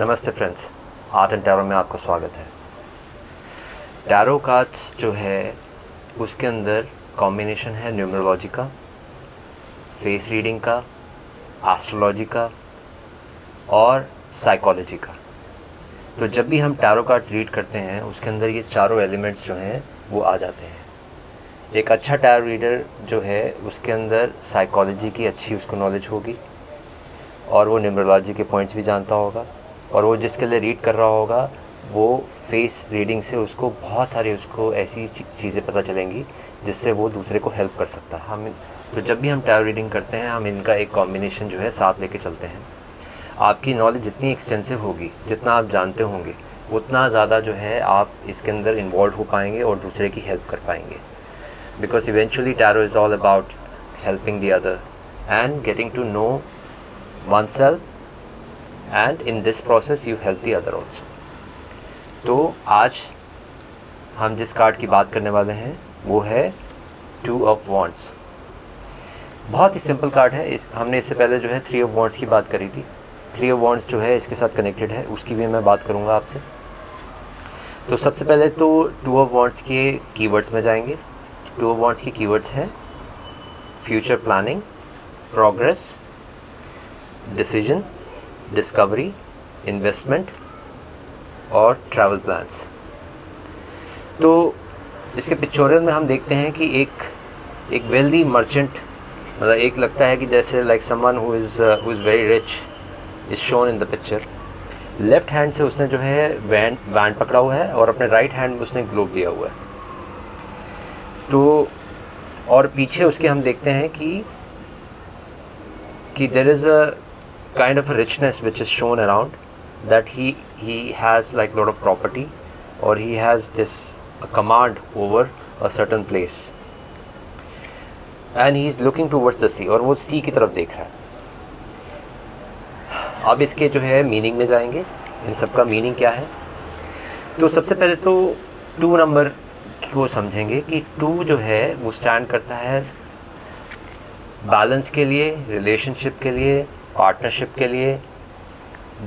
नमस्ते friends art and tarot में आपका स्वागत है। टैरो कार्ड्स जो है, उसके अंदर कॉम्बिनेशन है न्यूमरोलॉजी का फेस रीडिंग का एस्ट्रोलॉजी का और साइकोलॉजी का। तो जब भी हम टैरो कार्ड्स रीड करते हैं, उसके अंदर ये चारों एलिमेंट्स जो हैं, वो आ जाते हैं। एक अच्छा टैरो रीडर जो है, उसके अंदर साइकोलॉजी की अच्छी उसको नॉलेज होगी और वो न्यूमरोलॉजी के पॉइंट्स भी जानता होगा। और वो जिसके लिए रीड कर रहा होगा, वो फेस रीडिंग से उसको बहुत सारी उसको ऐसी चीज़ें पता चलेंगी, जिससे वो दूसरे को हेल्प कर सकता है। हम तो जब भी हम टैरो रीडिंग करते हैं, हम इनका एक कॉम्बिनेशन जो है साथ लेके चलते हैं। आपकी नॉलेज जितनी एक्सटेंसिव होगी, जितना आप जानते होंगे, उतना ज़्यादा जो है आप इसके अंदर इन्वॉल्व हो पाएँगे और दूसरे की हेल्प कर पाएँगे। Because eventually tarot is all about helping the other and getting to know oneself and in this process you help the other also तो आज हम जिस कार्ड की बात करने वाले हैं, वो है टू ऑफ़ वॉन्ट्स बहुत ही सिंपल कार्ड है। इस, हमने इससे पहले जो है थ्री ऑफ़ वॉन्ट्स की बात करी थी। थ्री ऑफ़ वॉन्ट्स जो है, इसके साथ कनेक्टेड है। उसकी भी मैं बात करूँगा आपसे। तो सबसे पहले तो टू ऑफ़ वॉन्ट्स के कीवर्ड्स में जाएँगे। टू ऑफ़ वॉन्ट्स की कीवर्ड्स हैं future planning progress decision discovery investment और ट्रैवल प्लान्स तो इसके पिक्चोरियल में हम देखते हैं कि एक एक वेल्दी मर्चेंट मतलब एक लगता है कि जैसे like someone who is who is very rich is shown in the picture left hand से उसने जो है वैन वैन पकड़ा हुआ है और अपने राइट हैंड में उसने ग्लोब दिया हुआ है. तो और पीछे उसके हम देखते हैं कि कि there is a kind of a richness which is shown around that he he has like lot of property or he has this a command over a certain place and he is looking towards the sea और वो sea की तरफ़ देख रहा है अब इसके जो है मीनिंग में जाएँगे इन सब का मीनिंग क्या है तो सबसे पहले तो टू नंबर को समझेंगे कि टू जो है वो स्टैंड करता है बैलेंस के लिए रिलेशनशिप के लिए पार्टनरशिप के लिए,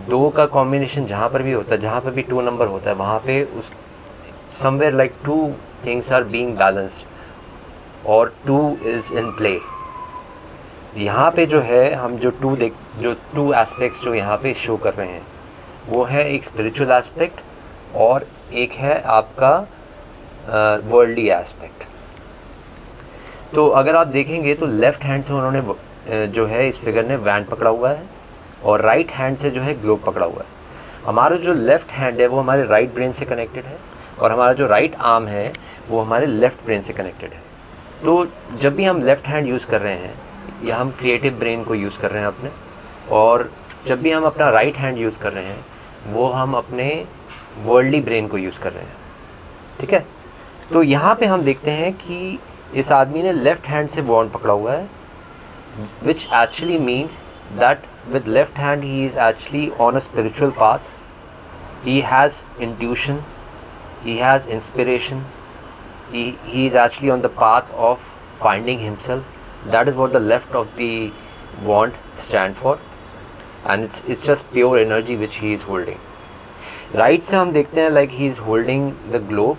दो का कॉम्बिनेशन जहाँ पर भी होता है, जहाँ पर भी टू नंबर होता है, वहाँ पे उस somewhere like two things are being balanced और टू इज़ इन प्ले यहाँ पे जो है, हम जो टू देख, जो टू एस्पेक्ट्स जो यहाँ पे शो कर रहे हैं, वो है एक स्पिरिचुअल एस्पेक्ट और एक है आपका वर्ल्डली एस्पेक्ट तो अगर आप देखेंगे तो लेफ़्ट हैंड से उन्होंने जो है, इस फिगर ने वैंड पकड़ा हुआ है और राइट हैंड से जो है ग्लोब पकड़ा हुआ है। हमारा जो लेफ़्ट हैंड है, वो हमारे राइट ब्रेन से कनेक्टेड है और हमारा जो राइट आर्म है, वो हमारे लेफ़्ट ब्रेन से कनेक्टेड है। तो जब भी हम लेफ़्ट हैंड यूज़ कर रहे हैं, या हम क्रिएटिव ब्रेन को यूज़ कर रहे हैं अपने, और जब भी हम अपना राइट हैंड यूज़ कर रहे हैं, वो हम अपने वर्ल्डली ब्रेन को यूज़ कर रहे हैं। ठीक है? तो यहाँ पे हम देखते हैं कि इस आदमी ने लेफ़्ट हैंड से बॉन्ड पकड़ा हुआ है which actually means that with left hand he is actually on a spiritual path. He has intuition. He has inspiration. He, he is actually on the path of finding himself. That is what the left of the wand stand for. And it's it's just pure energy which he is holding. Right se hum dekhte like he is holding the globe.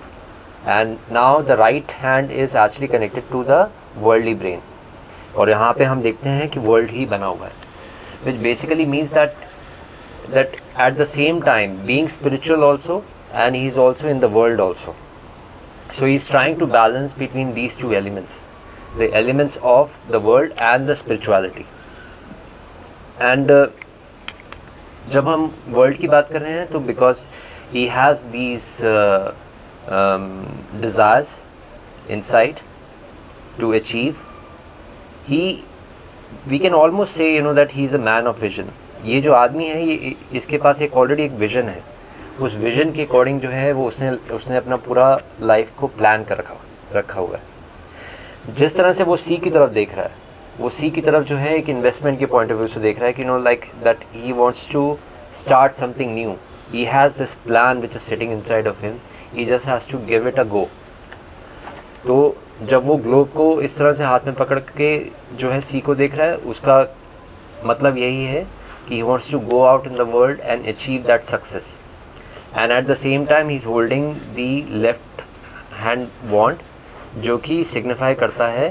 And now the right hand is actually connected to the worldly brain और यहाँ पे हम देखते हैं कि world ही बना हुआ है। Which basically means that that at the same time being spiritual also and he is also in the world also he is trying to balance between these two elements. The elements of the world and the spirituality. And uh, जब हम world की बात कर रहे हैं तो because he has these desires inside to achieve he we can almost say you know that he is a man of vision ये जो आदमी है, ये, इसके पास एक ऑलरेडी एक विजन है। उस विजन के अकॉर्डिंग जो है, वो उसने उसने अपना पूरा लाइफ को प्लान कर रखा रखा हुआ है। जिस तरह से वो सी की तरफ़ देख रहा है, वो सी की तरफ़ जो है, एक इन्वेस्टमेंट के पॉइंट ऑफ़ व्यू से देख रहा है कि no like that he wants to start something new he has this plan which is sitting inside of him he just has to give it a go तो जब वो globe को इस तरह से हाथ में पकड़ के जो है सी को देख रहा है उसका मतलब यही है कि he wants to go out in the world and achieve that success and at the same time he is holding the left hand wand जो कि सिग्निफाई करता है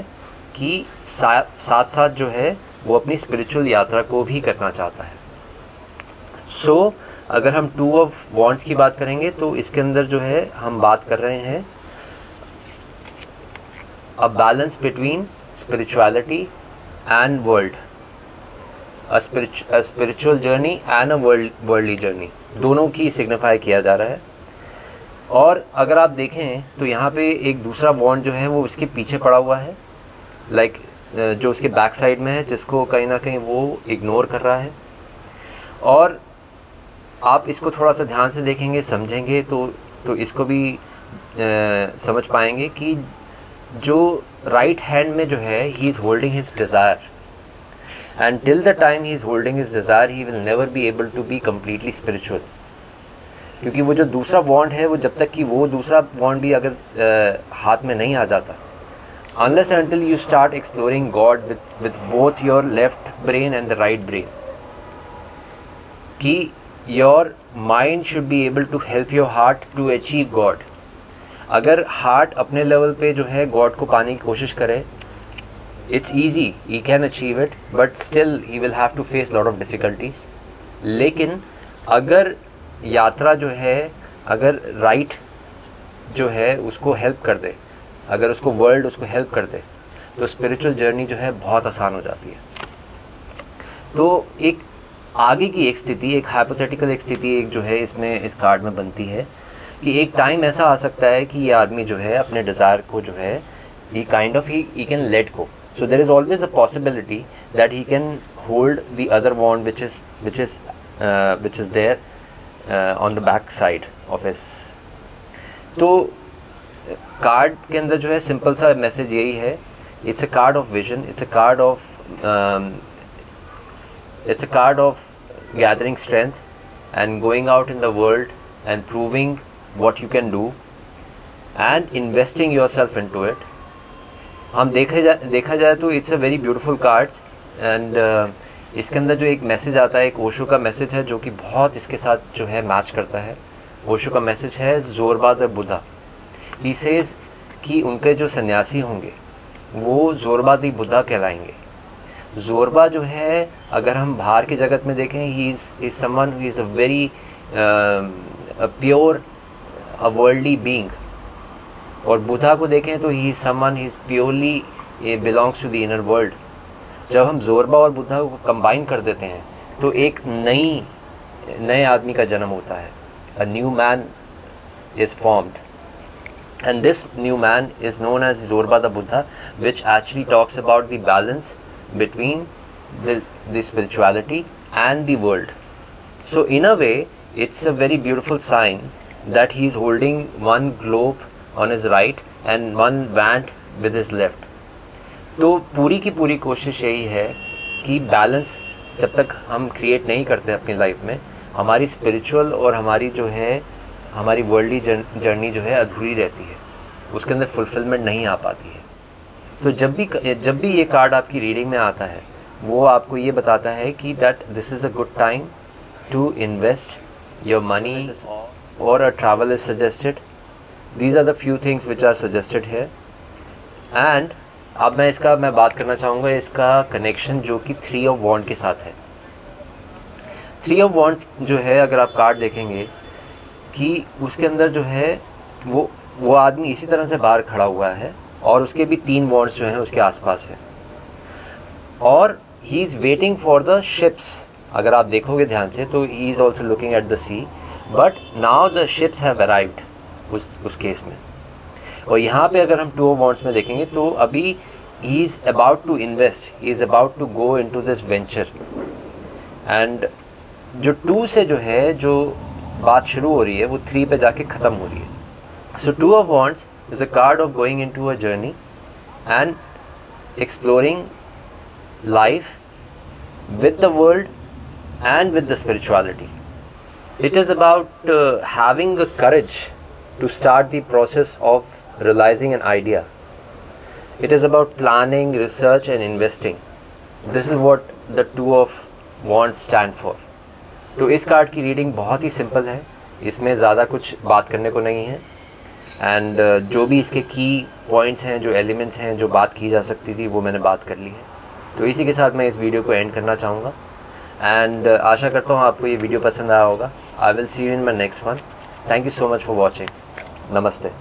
कि साथ साथ साथ जो है वो अपनी स्पिरिचुअल यात्रा को भी करना चाहता है। सो so, अगर हम टू ऑफ़ वॉन्ट्स की बात करेंगे तो इसके अंदर जो है हम बात कर रहे हैं a balance between spirituality and world. A, spiritu a spiritual journey and a world worldly journey. दोनों की सिग्निफाई किया जा रहा है। और अगर आप देखें तो यहाँ पे एक दूसरा बॉन्ड जो है वो उसके पीछे पड़ा हुआ है। लाइक like, जो उसके बैक साइड में है जिसको कहीं ना कहीं वो इग्नोर कर रहा है। और आप इसको थोड़ा सा ध्यान से देखेंगे समझेंगे तो तो इसको भी आ, समझ पाएँगे कि जो राइट हैंड में जो है he is holding his desire and till the time he is holding his desire he will never be able to be completely spiritual क्योंकि वो जो दूसरा बॉन्ड है वो जब तक कि वो दूसरा बॉन्ड भी अगर आ, हाथ में नहीं आ जाता unless and you start exploring God with both your left brain and the right brain कि your mind should be able to help your heart to achieve God अगर हार्ट अपने लेवल पे जो है गॉड को पाने की कोशिश करे it's easy he can achieve it but still he will have to face lot of difficulties लेकिन अगर यात्रा जो है, अगर राइट right जो है उसको हेल्प कर दे, अगर उसको वर्ल्ड उसको हेल्प कर दे तो स्पिरिचुअल जर्नी जो है बहुत आसान हो जाती है। तो एक आगे की एक स्थिति, एक हाइपोथेटिकल एक स्थिति एक जो है इसमें, इस कार्ड में बनती है। कि एक टाइम ऐसा आ सकता है कि ये आदमी जो है, अपने डिज़ायर को जो है a kind of he can let को so there is always a possibility that he can hold the other bond which is which is which is there on the back side of इस तो card के अंदर जो है simple सा message यही है। It's a card of vision it's a card of it's a card of gathering strength and going out in the world and proving what you can do and investing yourself into it. हम देखे जा, देखा जाए तो it's a very beautiful cards and इसके अंदर जो एक मैसेज आता है, एक ओशो का मैसेज है जो कि बहुत इसके साथ जो है मैच करता है। ओशो का मैसेज है जोरबाद बुधा ही सेज कि उनके जो सन्यासी होंगे, वो जोरबा जोरबादी बुद्धा कहलाएँगे। जोरबा जो है, अगर हम बाहर की जगत में देखें he is someone who is a very pure a worldly being और बुधा को देखें तो he someone is purely a belongs to the inner world जब हम जोरबा और बुद्धा को कंबाइन कर देते हैं तो एक नई, नए आदमी का जन्म होता है। A new man is formed and this new man is known as Zorba the Buddha which actually talks about the balance between the spirituality and the world so in a way it's a very beautiful sign that he is holding one globe on his right and one wand with his left. तो पूरी की पूरी कोशिश यही है कि balance जब तक हम क्रिएट नहीं करते अपनी लाइफ में, हमारी स्पिरिचुअल और हमारी जो है, हमारी वर्ल्डली जर्नी जो है अधूरी रहती है। उसके अंदर फुलफिलमेंट नहीं आ पाती है। तो जब भी जब भी ये कार्ड आपकी रीडिंग में आता है, वो आपको ये बताता है कि that this is a good time to invest your money or a travel is suggested. These are the few things which are suggested here. And अब मैं इसका, मैं बात करना चाहूँगा इसका कनेक्शन जो कि थ्री ऑफ़ वॉन्ट के साथ है। थ्री ऑफ़ वॉन्ट जो है, अगर आप कार्ड देखेंगे, कि उसके अंदर जो है, वो वो आदमी इसी तरह से बाहर खड़ा हुआ है और उसके भी तीन वॉन्ट्स जो हैं उसके आसपास है। और he is waiting for the ships अगर आप देखोगे ध्यान से तो he is also looking at the sea but now the ships have arrived उस उस केस में। और यहाँ पे अगर हम टू वॉन्ट्स में देखेंगे तो अभी he is about to invest he is about to go in to this venture and जो टू से जो है, जो बात शुरू हो रही है, वो थ्री पे जाके ख़त्म हो रही है। So two of wands is a card of going in to a journey and exploring life with the world and with the spirituality. It is about uh, having the courage to start the process of realizing an idea. It is about planning, research, and investing. This is what the Two of wand stand for तो इस card की reading बहुत ही simple है। इसमें ज़्यादा कुछ बात करने को नहीं है। एंड uh, जो भी इसके की पॉइंट्स हैं जो एलिमेंट्स हैं जो बात की जा सकती थी वो मैंने बात कर ली है। तो इसी के साथ मैं इस वीडियो को एंड करना चाहूँगा। एंड uh, आशा करता हूँ आपको ये वीडियो पसंद आया होगा। I will see you in my next one. Thank you so much for watching. Namaste.